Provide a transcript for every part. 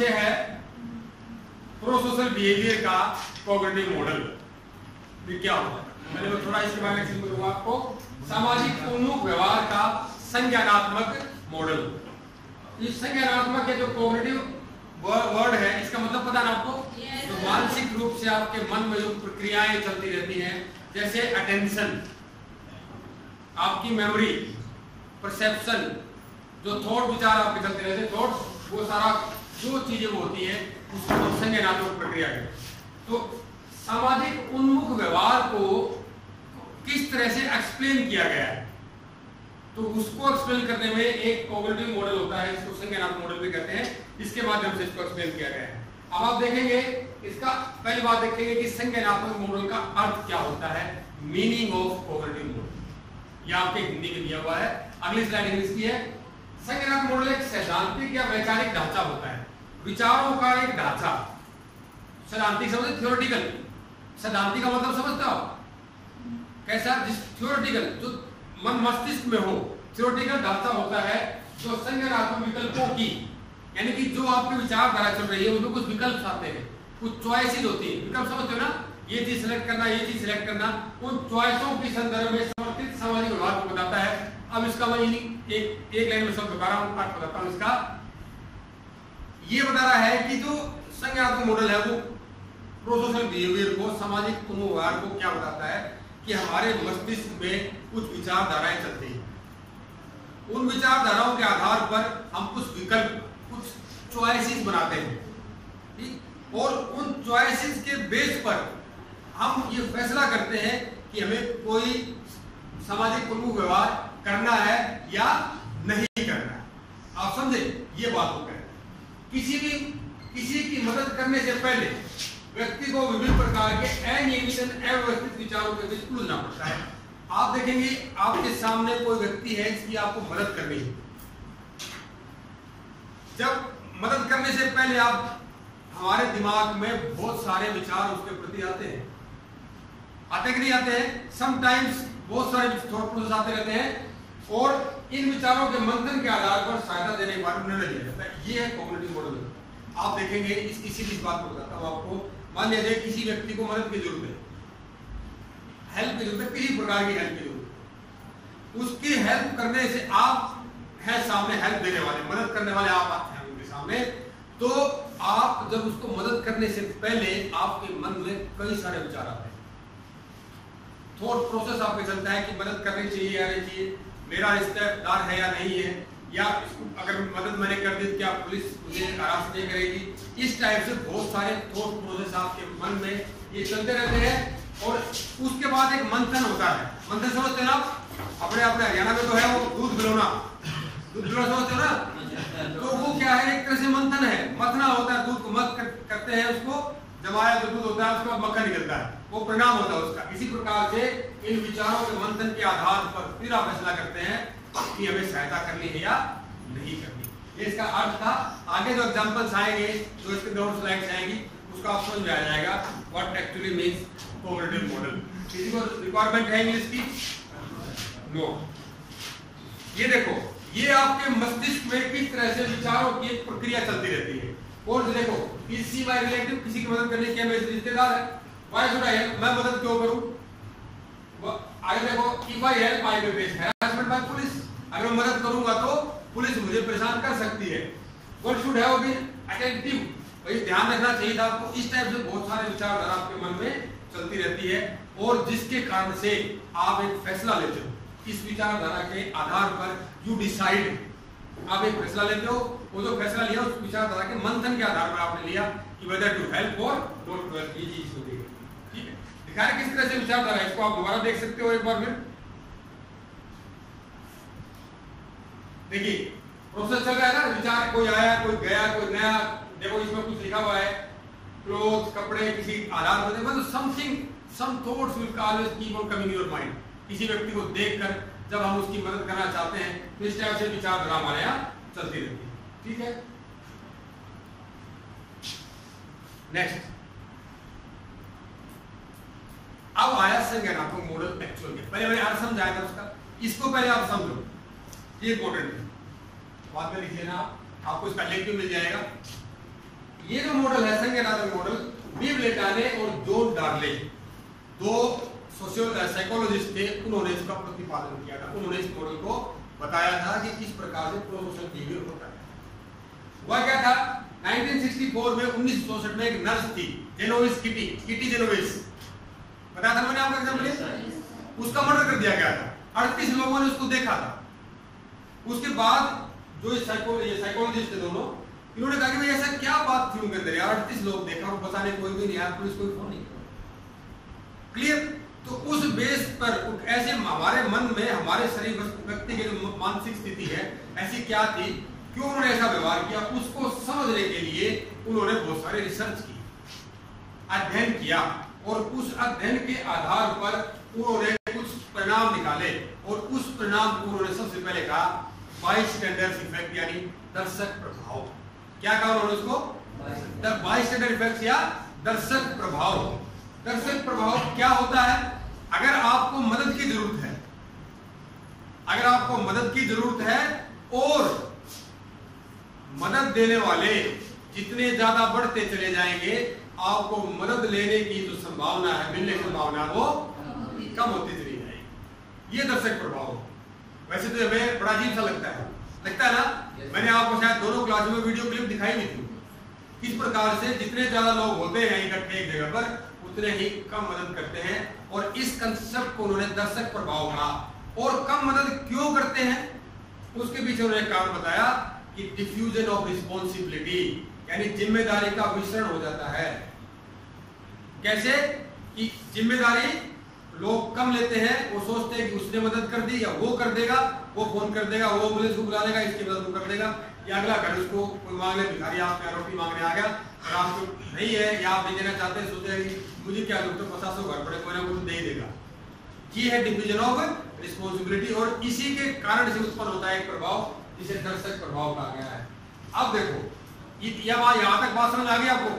विषय है prosocial behaviour का कॉग्निटिव मॉडल। ये क्या होता है? मैंने वो थोड़ा इसके बारे में एक्सप्लेन करूँगा आपको। सामाजिक उन्मुख व्यवहार का संज्ञानात्मक मॉडल। ये संज्ञानात्मक जो कॉग्निटिव वर्ड है इसका मतलब पता ना आपको? तो मानसिक रूप से आपके मन में जो प्रक्रियाएँ चलती रहती हैं जैसे अटेंशन आपकी मेमोरी परसेप्शन जो थॉट विचार आपके चलते रहते हैं थॉट वो सारा जो चीज़ें होती है, उसको हम संज्ञानात्मक प्रक्रिया कहते तो सामाजिक उन्मुख व्यवहार को किस तरह से एक्सप्लेन किया गया है? तो उसको एक्सप्लेन करने में एक कॉग्निटिव मॉडल होता है, इसको संज्ञानात्मक मॉडल भी कहते हैं। इसके माध्यम से इसको एक्सप्लेन किया गया है। अब आप देखेंगे, इसका पहली बात देखेंगे कि संज्ञानात्मक मॉडल का अर्थ क्या होता है? मीनिंग ऑफ़ कॉग्निटिव मॉडल यह आपके हिंदी में दिया हुआ है। अगली स्लाइड इंग्लिश की है। संज्ञानात्मक मॉडल एक सैद्धांतिक या वैचारिक ढांचा होता है। विचारों का एक ढांचा। सैद्धांतिक समझे थियोरटिकल सैद्धांतिक का मतलब समझते हो? कैसा? जिस थियोरटिकल जो मन मस्तिष्क में हो थियोरटिकल ढांचा होता है, जो संज्ञानात्मक विकल्पों की, यानी कि जो आपके विचारधारा चल रही है उसमें कुछ विकल्प आते हैं। कुछ चॉइसेस होती है। विकल्प समझते हो ना? ये चीज़ सिलेक्ट करना, ये चीज़ सिलेक्ट करना, उन चॉइसों के संदर्भ में समर्थित सामाजिक व्यवहार को बताता है। अब इसका मैं एक एक लाइन में सब बता रहा पाठ बताता हूँ। इसका ये बता रहा है कि जो संज्ञात्मक मॉडल है वो प्रोसोशल बिहेवियर को, सामाजिक पुनर्व्यवहार को क्या बताता है कि हमारे मस्तिष्क में कुछ विचारधाराएँ चलती हैं। उन विचारधाराओं के आधार पर हम कुछ विकल्प, कुछ चॉइसेस बनाते हैं। और उन चॉइसेस के बेस पर हम ये फैसला करते हैं कि हमें कोई सामाजिक प्रमुख व्यवहार करना है या नहीं करना है। आप समझे? ये बात हो किसी भी किसी की मदद करने से पहले व्यक्ति को विभिन्न प्रकार के अनियमित अव्यवस्थित विचारों के बीच उलझना पड़ता है। आप देखेंगे, आपके सामने कोई व्यक्ति है जिसकी आपको मदद करनी है। जब मदद करने से पहले आप, हमारे दिमाग में बहुत सारे विचार उसके प्रति आते हैं। आते कि नहीं आते हैं? समटाइम्स बहुत सारे थॉट प्रोसेस आते रहते हैं। और इन विचारों के मंथन के आधार पर सहायता देने के बाद निर्णय लिया। जाता है ये है कॉग्निटिव मॉडल आप देखेंगे इस, इसी इस बात को बताता हूँ आपको। मान लीजिए किसी व्यक्ति को मदद की ज़रूरत है। हेल्प की ज़रूरत है, किसी प्रकार की हेल्प की ज़रूरत उसकी हेल्प करने से आप है सामने हेल्प देने वाले, मदद करने वाले आप आते हैं उनके सामने। तो आप जब उसको मदद करने से पहले आपके मन में कई सारे विचार आते हैं। थॉट प्रोसेस आपके चलता है कि मदद करनी चाहिए या नहीं चाहिए। मेरा रिश्तेदार है या नहीं है, या अगर मदद मैंने कर दी, क्या पुलिस मुझे आराम नहीं करेगी इस टाइप से बहुत सारे थॉट प्रोसेस आपके मन में ये चलते रहते हैं और उसके बाद एक मंथन होता है। मंथन समझते हैं आप? अपने अपने हरियाणा में तो है वो दूध पिलोना दूध पिलोना समझते हो ना? तो वो क्या है, एक तरह से मंथन है। मथना होता है, दूध को मत करते हैं उसको। जमाया जो दूध होता है, उसके मक्खन निकलता है। वो परिणाम होता है उसका। इसी प्रकार से इन विचारों के मंथन के आधार पर फिर आप फैसला करते हैं कि हमें सहायता करनी है या नहीं करनी। ये इसका अर्थ था। आगे जो एग्जाम्पल्स आएँगे, जो इसके दो स्लाइड्स आएँगी, उसका आप समझ में आ जाएगा what actually means coordinate model किसी को रिक्वायरमेंट है इंग्लिश की नो ये देखो, ये आपके मस्तिष्क में किस तरह से विचारों की एक प्रक्रिया चलती रहती है। और देखो, इसी माय रिलेटिव किसी की मदद करने के मेरे रिश्तेदार है? व्हाई शुड आई हेल्प मैं मदद क्यों करूँ? आगे देखो if I help I will face harassment by police अगर मैं मदद करूँगा तो पुलिस मुझे परेशान कर सकती है। What should have been attentive भाई, ध्यान रखना चाहिए था आपको। इस टाइप से बहुत सारे विचारधारा आपके मन में चलती रहती है और जिसके कारण से आप एक फैसला लेते हो। इस विचारधारा के आधार पर यू डिसाइड आप एक फैसला लेते हो, वो जो फैसला लिया उस विचारधारा के मंथन के आधार पर आपने लिया कि वेदर टू हेल्प और डोंट टू हेल्प ये चीज़ होती है ठीक है? दिखाया किस तरह से विचारधारा है? इसको आप दोबारा देख सकते हो एक बार फिर। देखिए प्रोसेस चल रहा है ना? विचार कोई आया, कोई गया, कोई नया, देखो इसमें कुछ लिखा हुआ है। क्लोथ कपड़े, किसी आधार पर मतलब something some thoughts will always keep on coming your mind किसी व्यक्ति को देखकर जब हम उसकी मदद करना चाहते हैं तो इस टाइप से विचारधारा हमारे यहाँ चलती रहती है। ठीक है? नेक्स्ट अब आया संज्ञानात्मक मॉडल एक्चुअल के पहले मैंने अर्थ समझाया था उसका। इसको पहले आप समझो। ये इंपॉर्टेंट है। बाद में लिख लेना आप। आपको इसका लिंक भी मिल जाएगा। ये जो मॉडल है संज्ञानात्मक मॉडल बीव लेटाने और जॉन डार्ले दो साइकोलॉजिस्ट थे उन्होंने इसका प्रतिपादन किया था। उन्होंने इस मॉडल को बताया था कि किस प्रकार से प्रोसोशल बिहेवियर होता है। वह क्या था? 1964 में उन्नीस में एक नर्स थी जेनोविस किटी किटी जेनोविस बताया था मैंने आपको एग्ज़ाम्पल उसका मर्डर कर दिया गया था। अड़तीस लोगों ने उसको देखा था। उसके बाद जो साइकोलॉजिस्ट थे दोनों इन्होंने कहा कि भाई ऐसा क्या बात थी उनके अंदर अड़तीस लोग देखा वो बचाने कोई भी नहीं आया पुलिस कोई फ़ोन नहीं क्लियर तो उस बेस पर ऐसे हमारे मन में हमारे शरीर व्यक्ति की जो मानसिक स्थिति है ऐसी क्या थी? क्यों उन्होंने ऐसा व्यवहार किया? उसको समझने के लिए उन्होंने बहुत सारे रिसर्च की अध्ययन किया और उस अध्ययन के आधार पर उन्होंने कुछ परिणाम निकाले और उस परिणाम को उन्होंने सबसे पहले कहा बाई स्टैंडर्ड इफ़ेक्ट यानी दर्शक प्रभाव। क्या कहा उन्होंने उसको? बाई स्टैंडर्ड इफ़ेक्ट या दर्शक प्रभाव। दर्शक प्रभाव क्या होता है? अगर आपको मदद की ज़रूरत है, अगर आपको मदद की ज़रूरत है और मदद देने वाले जितने ज़्यादा बढ़ते चले जाएँगे, आपको मदद लेने की जो संभावना है, मिलने की संभावना वो कम होती चली जाएगी। ये दर्शक प्रभाव वैसे तो हमें बड़ा अजीब सा लगता है। लगता है ना? मैंने आपको शायद दोनों क्लास में वीडियो क्लिप दिखाई भी थी। किस प्रकार से जितने ज़्यादा लोग होते हैं इकट्ठे एक जगह पर उतने ही कम मदद करते हैं और इस कंसेप्ट को उन्होंने दर्शक प्रभाव कहा और कम मदद क्यों करते हैं? उसके पीछे उन्होंने कारण बताया कि डिफ्यूजन ऑफ़ रिस्पॉन्सिबिलिटी यानी ज़िम्मेदारी का विसरण हो जाता है। कैसे? कि ज़िम्मेदारी लोग कम लेते हैं, वो सोचते हैं कि उसने मदद कर दी या वो कर देगा, वो फ़ोन कर देगा, वो एंबुलेंस को बुला लेगा, इसकी मदद वो कर देगा। या अगला घर उसको कोई मांग ले भिखारी आप रोटी मांगने आ गया। और आपको नहीं है या आप नहीं देना चाहते हैं सोचते हैं कि मुझे क्या दुख तो पचास सौ घर पड़े कोई ना कोई दे ही देगा। ये है डिविजन ऑफ़ रिस्पॉन्सिबिलिटी और इसी के कारण से उत्पन्न होता है एक प्रभाव जिसे दर्शक प्रभाव कहा गया है। अब देखो ये बात यहाँ तक बात समझ आ गई आपको?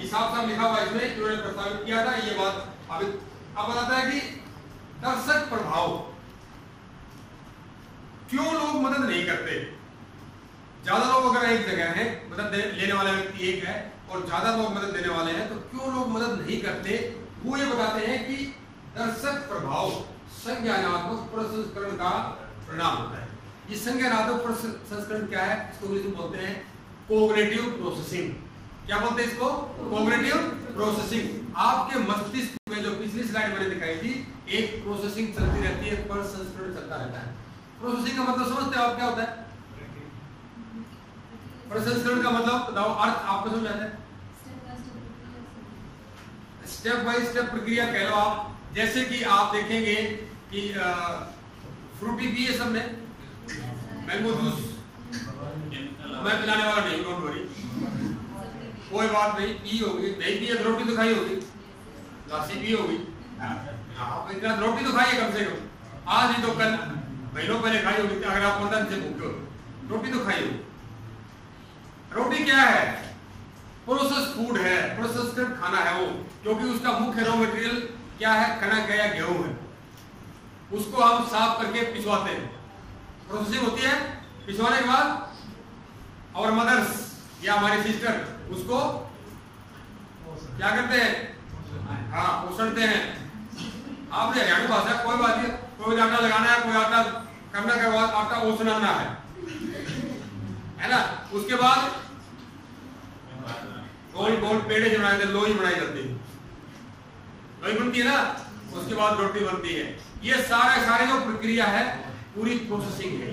ये साफ़ साफ़ लिखा हुआ इसमें इन्होंने प्रस्तावित किया था ये बात अभी अब बताता है कि दर्शक प्रभाव क्यों लोग मदद नहीं करते? ज़्यादा लोग अगर एक जगह है, मदद लेने वाला व्यक्ति एक है, और ज़्यादा लोग मदद देने वाले हैं तो क्यों लोग मदद नहीं करते? वो ये बताते हैं कि दर्शक प्रभाव संज्ञानात्मक प्रसंस्करण का परिणाम होता है। ये संज्ञानात्मक प्रसंस्करण क्या है? इसको इंग्लिश में बोलते हैं कोग्रेटिव प्रोसेसिंग क्या बोलते हैं इसको? कोग्रेटिव प्रोसेसिंग आपके मस्तिष्क में जो पिछली स्लाइड मैंने दिखाई थी, एक प्रोसेसिंग चलती रहती है प्रसंस्करण चलता रहता है। प्रोसेसिंग का मतलब समझते हो आप क्या होता है? प्रसंस्करण का मतलब बताओ अर्थ आपको समझ आता है? स्टेप बाय स्टेप प्रक्रिया कह लो आप। जैसे कि आप देखेंगे कि फ्रूटी पिए सबने? मैंगो जूस मैं पिलाने वाला नहीं डोंट वरी कोई बात नहीं पी होगी। नहीं पी रोटी तो खाई होगी। लासी पी होगी। हाँ, इतना रोटी तो खाइए कम से कम। आज ही तो कल महीनों पहले खाई होगी अगर आप पंद्रह से भूखे हो रोटी तो खाई होगी। रोटी क्या है? प्रोसेस फ़ूड है प्रोसेस खाना है वो क्योंकि उसका मुख्य रॉ मटेरियल क्या है? कनक है या गेहूँ है। उसको हम साफ़ करके पिछवाते हैं। प्रोसेसिंग होती है पिछवाने के बाद और मदर्स या हमारी सिस्टर उसको क्या करते हैं? हाँ पोषणते हैं। आपने हरियाणा भाषा, कोई बात नहीं, कोई आटा लगाना है, कोई आटा करना के बाद आटा ओसनाना है। है ना? उसके बाद गोल गोल पेड़े जो बनाए लोई बनाई जाती है। लोई बनती है ना? उसके बाद रोटी बनती है। ये सारे सारे जो प्रक्रिया है, पूरी प्रोसेसिंग है।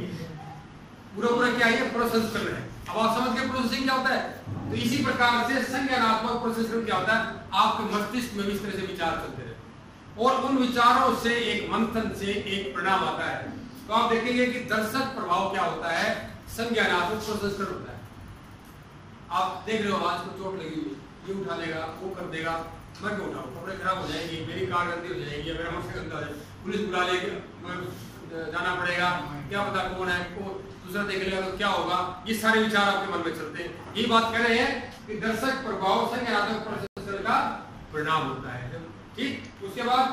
पूरा पूरा क्या है? प्रोसेस कर रहे अब आप समझ के प्रोसेसिंग क्या होता है? तो इसी प्रकार से संज्ञानात्मक प्रोसेसिंग क्या होता है? आपके मस्तिष्क में भी इस तरह से विचार चलते रहते और उन विचारों से, एक मंथन से एक परिणाम आता है। तो आप देखेंगे कि दर्शक प्रभाव क्या होता है? संज्ञानात्मक प्रसंस्करण होता है। आप देख रहे हो आज को चोट लगी हुई ये उठा लेगा, वो कर देगा मैं क्यों उठाऊ कपड़े खराब हो जाएँगे, मेरी कार गंदी हो जाएगी मेरा मोटरसाइकिल गंदा हो जाएगा पुलिस बुला लेगी जाना पड़ेगा, क्या पता कौन है को दूसरा देख लेगा तो क्या होगा, ये सारे विचार आपके मन में चलते हैं। ये बात कह रहे हैं कि दर्शक प्रभाव संज्ञानात्मक प्रसंस्करण का परिणाम होता है, ठीक? उसके बाद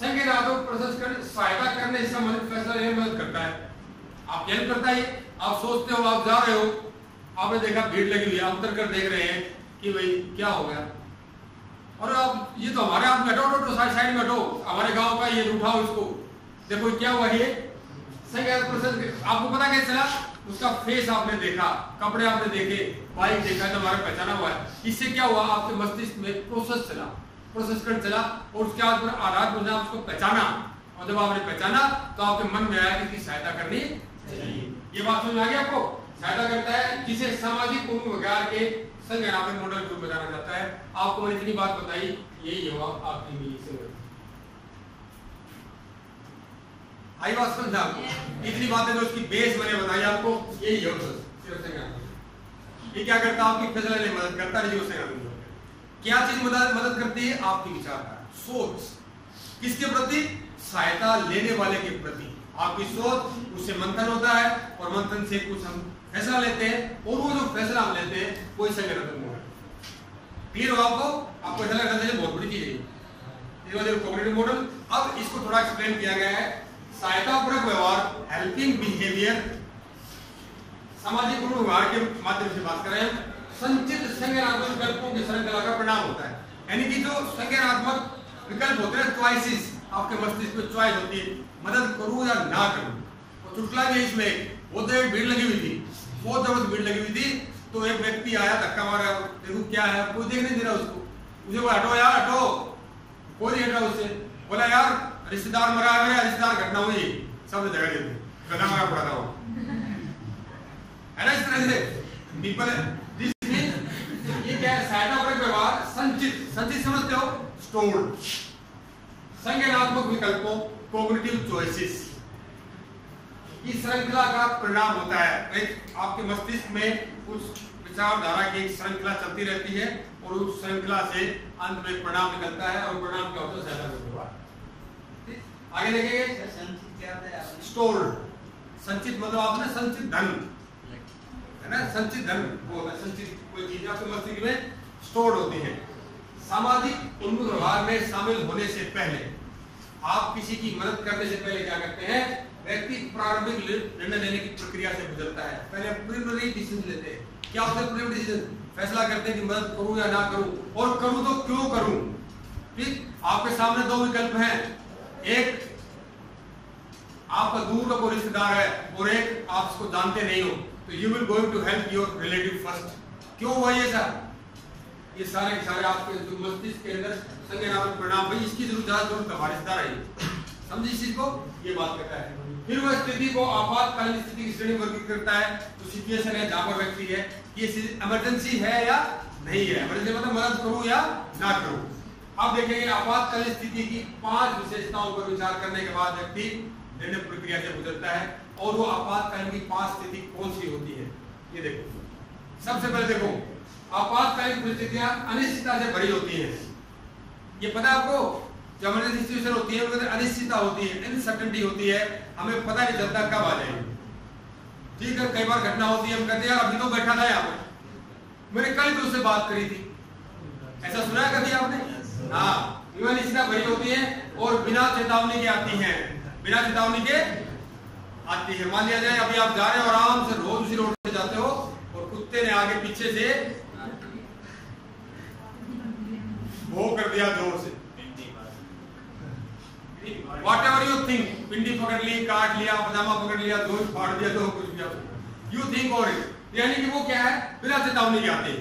संज्ञानात्मक प्रसंस्करण सहायता करने संबंधित फैसला लेने में मदद करता है। आप हेल्प करता है? आप सोचते हो, आप जा रहे हो, आपने देखा भीड़ लगी हुई आप उतर कर देख रहे हैं कि भाई क्या हो गया। और अब ये तो हमारे आप बैठो हटो साइड में हटो हमारे गाँव का ये उठाओ इसको। देखो, क्या हुआ ये? सही आपको पता कैसे चला? उसका फेस आपने देखा, कपड़े आपने देखे बाइक देखा तो हमारा पहचाना हुआ है। इससे क्या हुआ? आपके मस्तिष्क में प्रोसेस चला प्रोसेस कर चला और उसके बाद आधार पर उसको पहचाना। और जब आपने पहचाना तो आपके मन में आया कि सहायता करनी ये बात समझ आ गई आपको? सहायता करता है जिसे सामाजिक पूर्वाधिकार के संज्ञानात्मक मॉडल के रूप में जाना जाता है। आपको मैंने इतनी बात बताई यही जवाब आपकी मिली से आई बात समझा आपको इतनी बातें जो उसकी बेस मैंने बताई आपको यही है ये क्या करता? है आपकी फैसला लेने मदद करता है जीव क्या चीज़ मदद मदद करती है? आपकी विचारधारा। सोच। किसके प्रति? सहायता लेने वाले के प्रति। आपकी सोच, उससे मंथन होता है और मंथन से कुछ हम फैसला लेते हैं और वो जो फैसला हम लेते हैं वो इसे गलत है। क्लियर हो आपको आपको ऐसा लगता है बहुत बड़ी चीज़ है कोग्निटिव मॉडल अब इसको थोड़ा एक्सप्लेन किया गया है। सहायतापूर्वक व्यवहार हेल्पिंग बिहेवियर सामाजिक गुण व्यवहार के माध्यम से बात करें, संचित संज्ञानात्मक विकल्पों की श्रृंखला का परिणाम होता है। यानी कि जो संज्ञानात्मक विकल्प होते हैं चॉइसेस आपके मस्तिष्क में चॉइस होती है। मदद करूँ या ना करूँ? और चुटला भी इसमें, वो तो एक भीड़ लगी हुई थी। बहुत ज़बरदस्त भीड़ लगी हुई थी तो एक व्यक्ति आया, धक्का मारा, देखो क्या है, कोई देख नहीं दे रहा उसको। मुझे बोला, हटो यार, हटो। कोई नहीं हटा उससे बोला, यार, रिश्तेदार मरा है रिश्तेदार घटना हुई। सब जगह देते गधा मरा पड़ा था वो। है ना इस तरह से पीपल ये क्या है सहायता पर व्यवहार, संचित संचित समझते हो? स्टोर्ड संज्ञानात्मक विकल्पों कोग्निटिव चॉइसेस की श्रृंखला का परिणाम होता है एक आपके मस्तिष्क में कुछ विचारधारा की एक श्रृंखला चलती रहती है और उस श्रृंखला से अंत में परिणाम निकलता है और परिणाम क्या होता है? आगे देखेंगे स्टोर। संचित मतलब आपने संचित धन। है ना? संचित धन वो है, संचित कोई चीज़ आपके मस्तिष्क में स्टोर होती है। सामाजिक उन्मुख व्यवहार में शामिल होने से पहले आप किसी की मदद करने से पहले क्या करते हैं? व्यक्ति प्रारंभिक निर्णय लेने की प्रक्रिया से गुजरता है। पहले प्रिलिमिनरी डिसीज़न लेते हैं। क्या होता है प्रिलिमिनरी डिसीज़न फैसला करते हैं कि मदद करूँ या ना करूँ। और करूँ तो क्यों करूँ? ठीक? आपके सामने दो विकल्प हैं। एक, आपका दूर का कोई रिश्तेदार है और एक, आप उसको जानते नहीं हो तो you will going to help your relative first क्यों हुआ ये सर ये सारे सारे आपके मस्तिष्क के अंदर संज्ञानात्मक परिणाम भाई इसकी ज़रूरत ज़्यादा ज़रूरत हमारे रिश्तेदार समझे इस चीज़ को? ये बात करता है। फिर वह स्थिति को आपातकालीन स्थिति की श्रेणी वर्गीकृत करता है तो सिचुएशन है, जहाँ पर व्यक्ति है ये इमरजेंसी है या नहीं है? इमरजेंसी मतलब मदद करूँ या ना करूँ? अब देखेंगे आपातकालीन स्थिति की पाँच विशेषताओं पर विचार करने के बाद व्यक्ति निर्णय प्रक्रिया से गुजरता है, और वो आपातकालीन की पाँच स्थिति कौन सी होती है? ये देखो। सबसे पहले देखो, आपातकालीन परिस्थितियाँ अनिश्चितता से भरी होती है। ये पता आपको? जब इमरजेंसी सिचुएशन होती है अनिश्चितता होती है इनसर्टेनिटी होती है, हमें पता नहीं चलता कब आ जाएगी। ठीक है कई बार घटना होती है, हम कहते हैं, यार, अभी तो बैठा था यहाँ मैंने कल भी उससे बात करी थी। ऐसा सुना कभी आपने? हाँ अनिश्चितता भरी होती है और बिना चेतावनी के आती है। बिना चेतावनी के आती है। मान लिया जाए, अभी आप जा रहे हो आराम से रोज उसी रोड से जाते हो और कुत्ते ने आगे पीछे से वो कर दिया ज़ोर से। वॉट एवर यू थिंक पिंडी पकड़ ली काट लिया पजामा पकड़ लिया दो फाड़ दिया तो कुछ भी यू थिंक और यानी कि वो क्या है? बिना चेतावनी के आते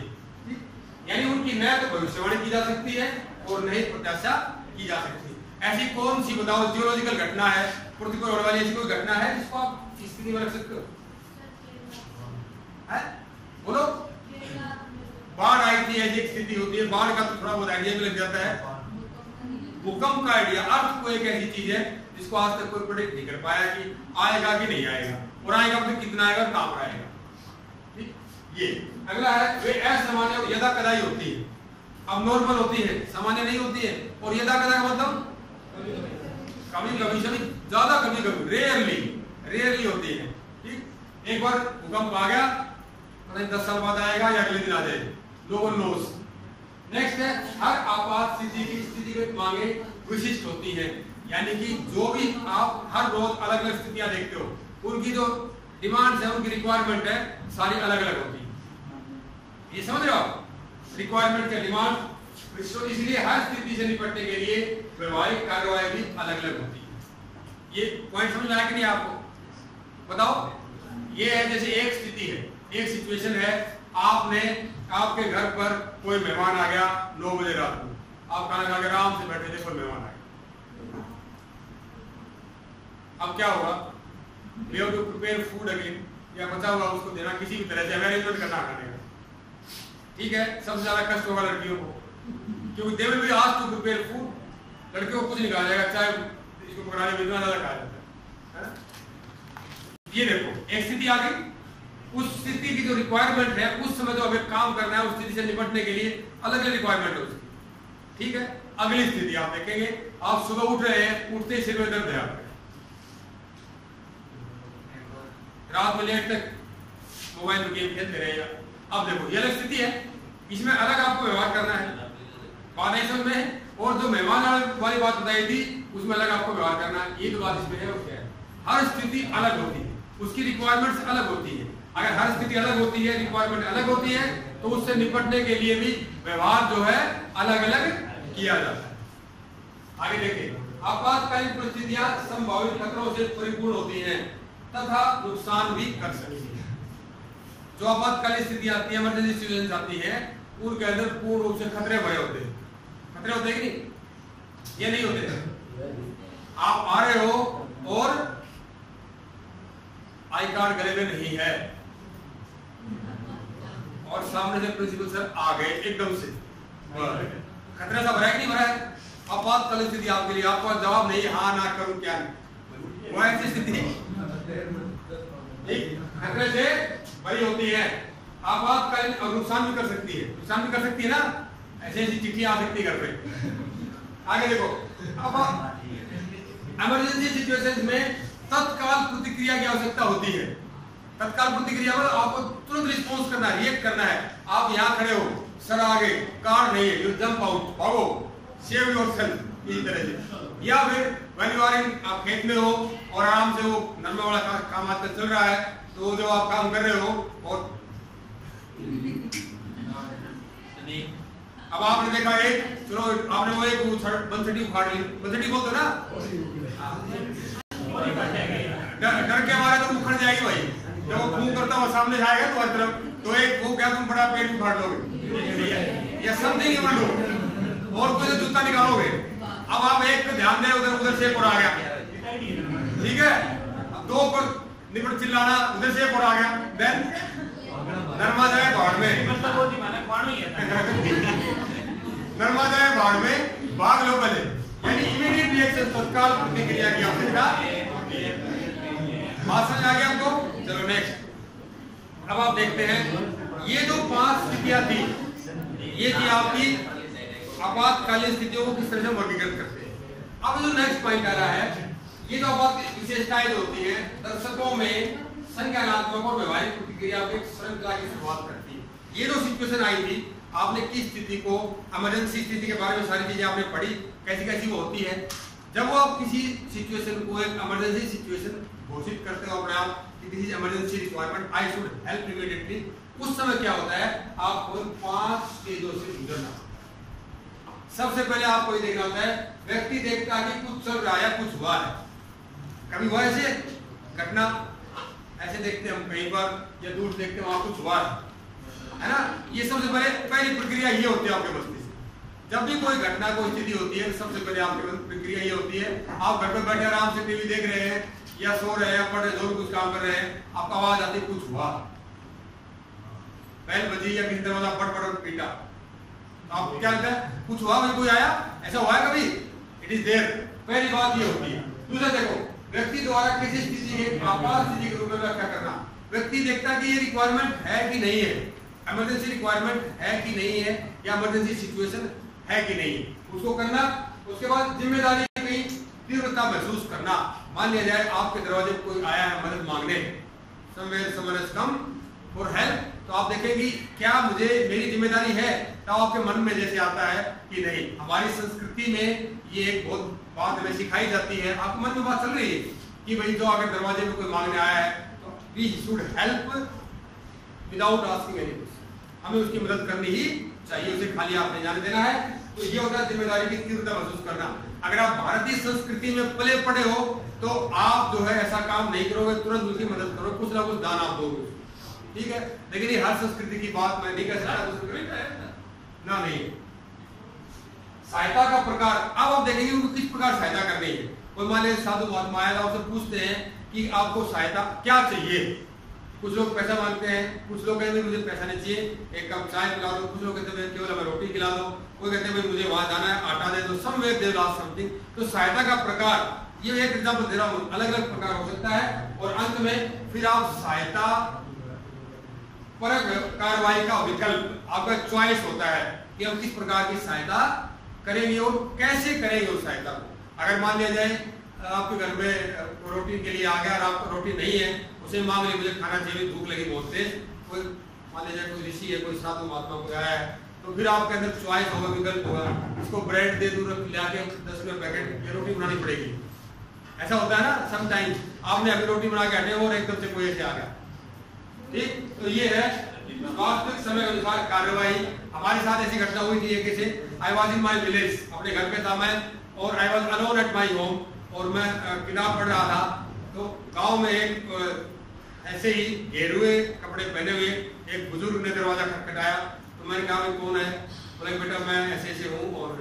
यानी उनकी न तो भविष्यवाणी की जा सकती है और नहीं प्रत्याशा की जा सकती है। ऐसी कौन सी बताओ जियोलॉजिकल घटना है पृथ्वी पर होने वाली ऐसी कोई घटना है जिसको आप स्थिति में रख सकते हो? है? बोलो। बाढ़ आई थी, ऐसी स्थिति होती है, बाढ़ का तो थोड़ा बहुत आइडिया भी लग जाता है। भूकंप का आइडिया अर्थ को एक ऐसी चीज़ है जिसको आज तक कोई प्रोडिक्ट नहीं कर पाया कि आएगा कि नहीं आएगा, और आएगा तो कितना आएगा कहाँ पर आएगा। ये, अगला है, वे असामान्य और यदा कदाई होती है। अब नॉर्मल होती है, सामान्य नहीं होती है, और यदा कदा का मतलब? कभी कभी कभी ज़्यादा कभी कभी रेयरली रेयरली होती है। ठीक? एक बार भूकंप आ गया दस साल बाद आएगा या अगले दिन आ जाएगा। नो वन नोस नेक्स्ट है, हर आपात स्थिति की स्थिति में मांगे विशिष्ट होती है। यानी कि जो भी आप हर रोज अलग अलग स्थितियाँ देखते हो, उनकी जो डिमांड है, उनकी रिक्वायरमेंट है, सारी अलग अलग होती है। ये समझ रहे हो रिक्वायरमेंट का डिमांड इसलिए हर स्थिति से निपटने के लिए व्यवहारिक कार्यवाही भी अलग अलग होती है। ये पॉइंट समझ आया कि नहीं आपको? बताओ। ये है, जैसे एक स्थिति है, एक सिचुएशन है आपने, आपके घर पर कोई मेहमान आ गया नौ बजे रात को। आप खाना खा के आराम से बैठे थे, कोई मेहमान आ गया अब क्या होगा we to prepare food again या बचा हुआ उसको देना किसी भी तरह से। अरेंजमेंट करना खाने का ठीक है? सबसे ज़्यादा कष्ट होगा लड़कियों को। क्योंकि they will be asked to prepare food लड़कियों को कुछ नहीं कहा जाएगा चाहे इसको पकड़ाने में इतना ज़्यादा कहा जाता है? ये देखो, एक स्थिति आ गई। उस स्थिति की जो रिक्वायरमेंट है, उस समय जो हमें काम करना है, उस स्थिति से निपटने के लिए अलग अलग रिक्वायरमेंट है ठीक है? अगली स्थिति आप देखेंगे। आप सुबह उठ रहे हैं, उठते ही सिर में दर्द है आपके। रात में लेट तक मोबाइल में गेम खेलते रहे अब देखो, ये अलग स्थिति है। इसमें अलग आपको व्यवहार करना है। बात में और जो मेहमान वाली बात बताई थी, उसमें अलग आपको व्यवहार करना है। ये तो बात इसमें है क्या है। हर स्थिति अलग होती है। उसकी रिक्वायरमेंट्स अलग होती है। अगर हर स्थिति अलग होती है रिक्वायरमेंट अलग होती है तो उससे निपटने के लिए भी व्यवहार जो है अलग अलग किया जाता है। आगे देखिए, आपातकालीन परिस्थितियाँ संभावित खतरों से परिपूर्ण होती हैं, तथा नुकसान भी कर सकती है। जो आपातकालीन स्थिति आती है इमरजेंसी सिचुएशन आती है, उनके अंदर पूर्ण रूप से खतरे भरे होते हैं। खतरे होते कि नहीं? ये नहीं होते। आप आ रहे हो और आई कार्ड गले में नहीं है। और सामने से प्रिंसिपल सर आ गए एकदम से। खतरा सा भरा है कि नहीं भरा है? आपातकालीन स्थिति आपके लिए। आपका जवाब नहीं हाँ ना करूँ क्या? वो ऐसी स्थिति। खतरे से भरी होती है। आपातकालीन और नुकसान भी कर सकती है। नुकसान भी कर सकती है ना? ऐसे ऐसी चिट्ठी आ सकती है घर पे आगे देखो। अब इमरजेंसी सिचुएशंस में तत्काल प्रतिक्रिया की आवश्यकता होती है। तत्काल प्रतिक्रिया में आपको तुरंत रिस्पॉन्स करना है रिएक्ट करना है। आप यहाँ खड़े हो सर आगे कार नहीं है यू जंप आउट भागो। सेव योर सेल्फ इसी तरह से। या फिर व्हेन यू आर इन आप खेत में हो और आराम से वो नरमा वाला का, काम आजकल चल रहा है तो जो आप काम कर रहे हो और अब आपने देखा एक चलो आपने वो एक बंसटी उखाड़ ली। बंसटी बोलते ना? डर के मारे तो उखड़ जाएगी भाई। जब वो खून करता हुआ सामने जाएगा तो तरफ़ तो एक वो क्या तुम बड़ा पेट उखाड़ लोगे? या समथिंग यू लो और कोई जूता निकालोगे। अब आप एक ध्यान दे, उधर उधर से और आ गया। ठीक है? दो पर निपट चिल्लाना, उधर से और आ गया। देन नर्मा जाए भाड़ में। नर्मा जाए भाड़ में, भाग लो पहले। यानी इमीडिएट रिएक्शन तत्काल प्रतिक्रिया की आवश्यकता बात समझ आ गया आपको चलो नेक्स्ट अब आप देखते हैं, ये जो पाँच स्थितियाँ थी, ये थी आपकी आपातकालीन स्थितियों को किस तरह से वर्गीकृत करते हैं। अब जो नेक्स्ट पॉइंट आ रहा है, ये जो आपात विशेषताएँ होती है, दर्शकों में संज्ञानात्मक और व्यवहारिक प्रतिक्रिया की श्रृंखला की शुरुआत करती है। ये जो सिचुएशन आई थी, आपने किस स्थिति को इमरजेंसी स्थिति के बारे में सारी चीज़ें आपने पढ़ी कैसी कैसी वो होती है? जब वो आप किसी सिचुएशन को, एक इमरजेंसी सिचुएशन घोषित करते हो अपने आप कि this is emergency requirement I should help immediately उस समय क्या होता है? आपको पाँच स्टेजों से गुजरना सबसे पहले आपको ये देखना होता है, व्यक्ति देखता है कि कुछ चल रहा है कुछ हुआ है। कभी हुआ ऐसे? घटना। ऐसे देखते हम कहीं पर या दूर देखते वहाँ कुछ हुआ है। है ना? ये सबसे पहले, पहली प्रक्रिया ये होती है आपके मस्तिष्क जब भी कोई घटना, कोई स्थिति होती है, सबसे पहले आपके प्रक्रिया ये होती है। आप घर पर बैठे आराम से टीवी देख रहे हैं या सो रहे हैं, पढ़ रहे जो भी कुछ काम कर रहे हैं, आपका आवाज़ आती कुछ हुआ। बैल बजी या किसी दरवाज़ा पट पट पीटा। तो आप क्या लगता है? कुछ हुआ भाई, कोई आया? ऐसा हुआ है कभी? इट इज़ देयर पहली बात ये होती है। दूसरा देखो, व्यक्ति द्वारा किसी स्थिति के आपात स्थिति के रूप में व्याख्या करना। व्यक्ति देखता है कि ये रिक्वायरमेंट है कि नहीं है। इमरजेंसी रिक्वायरमेंट है कि नहीं है, या इमरजेंसी सिचुएशन है कि नहीं उसको करना, उसके बाद ज़िम्मेदारी की तीव्रता महसूस करना। मान लिया जाए आपके दरवाजे पर कोई आया है मदद मांगने समवेयर समवन फॉर हेल्प तो आप देखेंगे क्या मुझे मेरी ज़िम्मेदारी है तो आपके मन में जैसे आता है कि नहीं। हमारी संस्कृति में ये एक बहुत बात हमें सिखाई जाती है। आपके मन में बात चल रही है कि भाई जो अगर दरवाजे में कोई मांगने आया है तो we should help without asking any हमें उसकी मदद करनी ही चाहिए, उसे खाली आपने जाने देना है। तो ये होता है ज़िम्मेदारी की तीव्रता महसूस करना। अगर आप भारतीय संस्कृति में पले पड़े हो तो आप जो है ऐसा काम नहीं करोगे, तुरंत उसकी मदद करो, कुछ ना कुछ दान आप दोगे। ठीक है? लेकिन ये हर संस्कृति की बात मैं नहीं कह सकता ना, नहीं। सहायता का प्रकार, अब आप देखेंगे उनको किस प्रकार सहायता करनी है। कोई मान लीजिए साधु महात्मा आया आपसे पूछते हैं कि आपको सहायता क्या चाहिए? कुछ लोग पैसा मांगते हैं, कुछ लोग कहते हैं, मुझे पैसा नहीं चाहिए, एक कप चाय पिला दो। कुछ लोग कहते हैं केवल हमें रोटी खिला दो। कोई कहते हैं मुझे वहाँ जाना है, आटा दे दो। Some they last something. तो सहायता का प्रकार ये एक एग्ज़ाम्पल दे रहा हूँ अलग अलग प्रकार हो सकता है, और अंत में फिर आप सहायता पर कार्रवाई का विकल्प, आपका चॉइस होता है कि हम किस प्रकार की सहायता करेंगे और कैसे करेंगे उस सहायता को। अगर मान लिया जाए, आपके घर में रोटी के लिए आ गया और आपको रोटी नहीं है, उसे मांग लिया मुझे खाना चाहिए, भूख लगी बहुत तेज, कोई मान लीजिए कोई ऋषि है, कोई साधु महात्मा को आया है तो फिर आपके अंदर चॉइस होगा, विकल्प होगा इसको ब्रेड दे दूर ला के दस रुपये पैकेट रोटी बनानी पड़ेगी। ऐसा होता है ना समटाइम्स आपने अभी रोटी बना के हटे और एकदम से कोई ऐसे आ गया। ठीक? तो ये है, वास्तविक समय अनुसार कार्यवाही हमारे साथ ऐसी घटना हुई थी एक I was in my village अपने घर पे था मैं, और I was alone at my home और मैं किताब पढ़ रहा था। तो गाँव में एक ऐसे ही घेरुए कपड़े पहने हुए एक बुज़ुर्ग ने दरवाज़ा खटखटाया। तो मैंने कहा, भाई, कौन है? बोले, बेटा, मैं ऐसे ऐसे हूँ और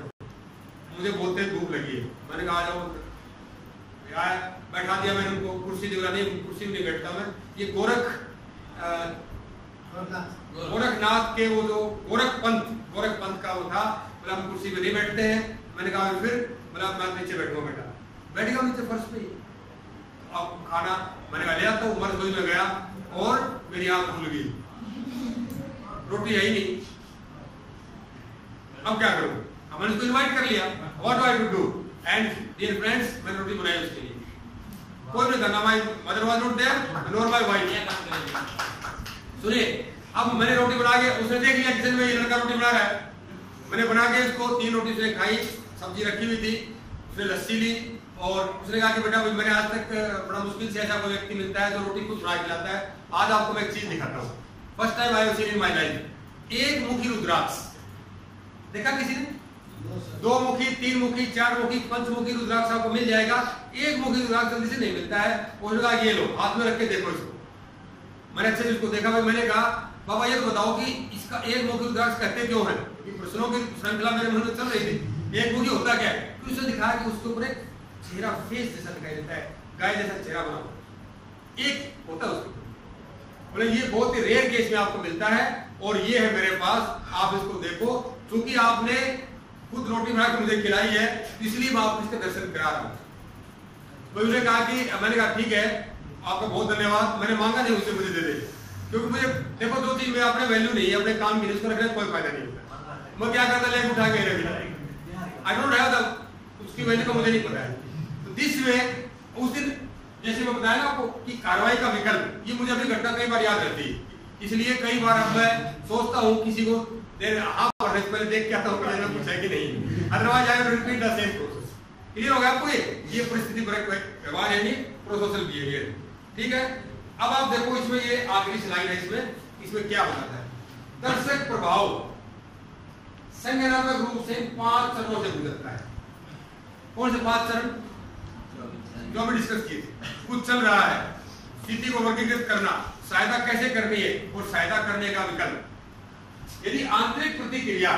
मुझे बोलते भूख लगी है। मैंने कहा जाओ यार बैठा दिया मैंने उनको, कुर्सी दिखा नहीं कुर्सी में बैठता मैं। ये गोरख गोरखनाथ के वो जो गोरख पंथ गोरख पंथ का वो था, बोला हम कुर्सी पे नहीं बैठते हैं। मैंने कहा मैं फिर, बोला मैं नीचे बैठूँगा बेटा। बैठ गया नीचे फर्श पे अब खाना, मैंने कहा, ले आता हूँ रसोई में गया और मेरी आँख खुल गई। रोटी ही नहीं। अब क्या करूँ? अब मैंने उसको इनवाइट कर लिया। What I do and dear friends मैंने रोटी बनाई उसके। कोई नहीं करना my mother was not there nor my wife सुनिए, अब मैंने रोटी बना के, उसने देख लिया, किचन में ये लड़का रोटी बना रहा है। मैंने बना के इसको तीन रोटी से खाई, सब्ज़ी रखी हुई थी उसने लस्सी ली, और उसने कहा कि बेटा मैंने आज तक बड़ा मुश्किल से ऐसा कोई व्यक्ति मिलता है जो रोटी खुद बना खिलाता है। आज आपको मैं एक चीज़ दिखाता हूँ। First time I seen in my life. एक मुखी रुद्राक्ष। देखा किसी ने? दो मुखी, तीन मुखी, चार मुखी पंचमुखी रुद्राक्ष आपको मिल जाएगा। एक मुखी रुद्राक्ष जल्दी से नहीं मिलता है उसने ये लो, हाथ में रख के देखो इसको। मैंने अच्छे से इसको देखा, भाई, मैंने कहा, बाबा, ये तो बताओ कि इसका एक मुखी रुद्राक्ष कहते क्यों है? प्रश्नों की श्रृंखला मेरे मन में चल रही थी। एक मुखी होता क्या है? उसने दिखाया कि उसके ऊपर एक चेहरा फेस जैसा दिखाई देता है, गाय जैसा चेहरा बना एक होता है उसको ये बहुत ही रेयर केस में आपको मिलता है और ये है मेरे पास, आप इसको देखो। क्योंकि आपने खुद रोटी बना के मुझे खिलाई है, इसलिए मैं आपको इसके दर्शन करा रहा हूँ। तो उसने कहा कि, मैंने कहा, ठीक है, आपका बहुत धन्यवाद। मैंने मांगा नहीं उसे मुझे दे दे। क्योंकि मुझे देखो दो चीज़ में अपने वैल्यू नहीं है, अपने काम के उसको रखने कोई फ़ायदा नहीं होता। मैं क्या करता लेके उठा के आई डोंट हैव उसकी वैल्यू का मुझे नहीं पता है। तो दिस वे उस दिन, जैसे मैं बताया ना आपको कि कार्रवाई का विकल्प, ये मुझे अपनी घटना कई बार याद रहती है। इसलिए कई बार अब मैं सोचता हूँ किसी को हाँ पहले देख के आता हूँ कुछ है कि नहीं। हो आपको ये? ये परिस्थिति पर व्यवहार यानी प्रोसोशल बिहेवियर ठीक है? अब आप देखो इसमें ये आखिरी स्लाइड है इसमें। इसमें क्या है दर्शक प्रभाव। संज्ञानात्मक रूप से पाँच चरणों से गुजरता है। कौन से पाँच चरण? जो हमने डिस्कस किए कुछ चल रहा है। स्थिति को वर्गीकृत करना। सहायता कैसे करनी है? और सहायता करने का विकल्प। यदि आंतरिक प्रतिक्रिया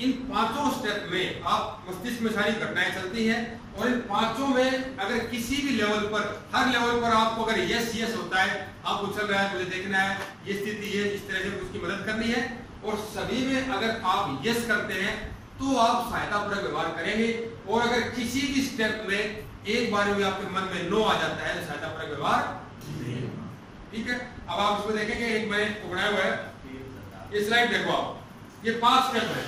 इन पाँचों स्टेप में आप मस्तिष्क में सारी घटनाएँ चलती हैं और इन पाँचों में अगर किसी भी लेवल पर हर लेवल पर आपको अगर यस यस होता है आपको चल रहा है मुझे देखना है ये स्थिति है इस तरह से उसकी मदद करनी है और सभी में अगर आप यस करते हैं तो आप सहायता पूर्वक व्यवहार करेंगे और अगर किसी भी स्टेप में एक बार भी आपके मन में नो आ जाता है तो सहायता पर व्यवहार ठीक है? अब आप इसको देखेंगे एक मैंने उगड़ाया हुआ है। ये स्लाइड देखो आप। ये पाँच स्टेप है।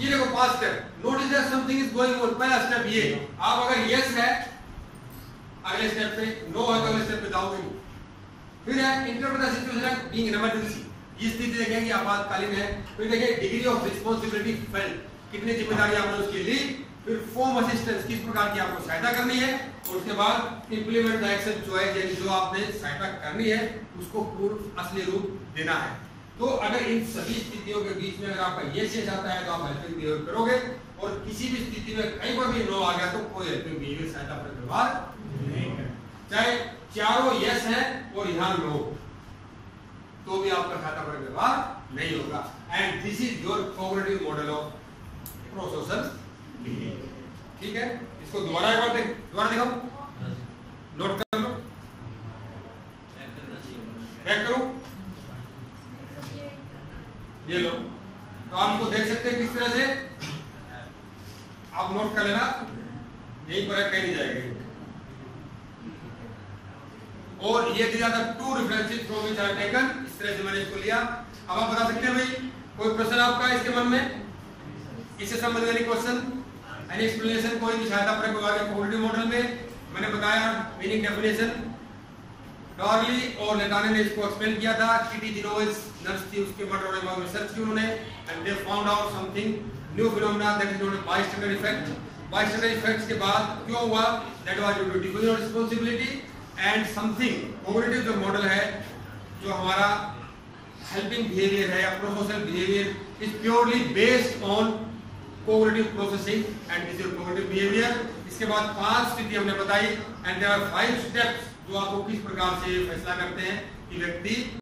ये देखो पाँच step notice that something is going on पहला स्टेप ये। आप अगर यस है, अगले स्टेप पे नो है तो अगले स्टेप पे जाओगे फिर है interpret the situation being an emergency ये स्थिति देखेंगे आपातकालीन है। फिर देखिए डिग्री ऑफ़ रिस्पॉन्सिबिलिटी फेल्ट कितनी ज़िम्मेदारी आपने उसकी ली? फिर फॉर्म असिस्टेंस किस प्रकार की आपको सहायता करनी है, और उसके बाद इंप्लीमेंट द एक्शन चॉइस यानी जो आपने सहायता करनी है, उसको पूर्ण असली रूप देना है। तो अगर इन सभी स्थितियों के बीच में अगर आपका ये शेष आता है तो आप हेल्पिंग बिहेवियर करोगे, और किसी भी स्थिति में कहीं पर भी नो आ गया तो कोई हेल्पिंग बिहेवियर सहायता पर व्यवहार नहीं करें चाहे चारों यस है और यहाँ नो तो भी आपका सहायता पर व्यवहार नहीं होगा। And this is your cognitive model of prosocial ठीक है? इसको दोबारा एक बार देख, दोबारा देखो नोट कर लो। बैक करो। ये लो। तो आप इसको देख सकते हैं किस तरह से। आप नोट कर लेना। यही पर कहीं जाएगी। और ये दिया था two references from which I taken इस तरह से मैंने इसको लिया। अब आप बता सकते हैं भाई, कोई प्रश्न आपका इसके मन में? इससे संबंधित क्वेश्चन एनी एक्सप्लेनेशन कोई भी सहायता पर विभाग के कोऑर्डिनेट मॉडल में। मैंने बताया मीनिंग डेफिनेशन डॉर्ली और लेटाने ने इसको एक्सप्लेन किया था किटी जिनोविस नर्स थी, उसके मर्डर के बाद रिसर्च की उन्होंने and they found out something new phenomena that is known as bystander effect bystander effects के बाद क्यों हुआ? That was due to diffusion responsibility and something cognitive जो मॉडल है, जो हमारा हेल्पिंग बिहेवियर है या prosocial behaviour is purely based on cognitive processing and behaviour इसके बाद पाँच स्थिति हमने बताई एंड देयर फाइव स्टेप्स जो आपको किस प्रकार से फैसला करते हैं कि व्यक्ति